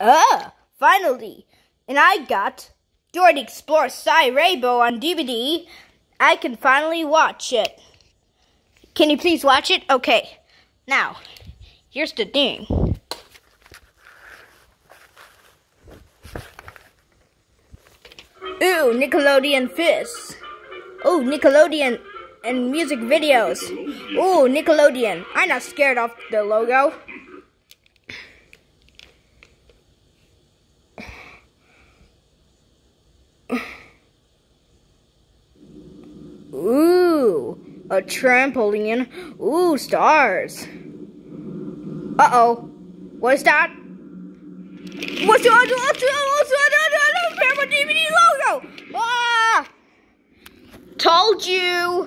Ah, finally. And I got Dora the Explorer Sci Rainbow on DVD. I can finally watch it. Can you please watch it? Okay. Now, here's the thing. Ooh, Nickelodeon Fizz. Ooh, Nickelodeon and music videos. Ooh, Nickelodeon. I'm not scared of the logo. Ooh, a trampoline. Ooh, stars. Uh-oh. What is that? What's that? What's that? What's that? DVD logo! Ah! Told you!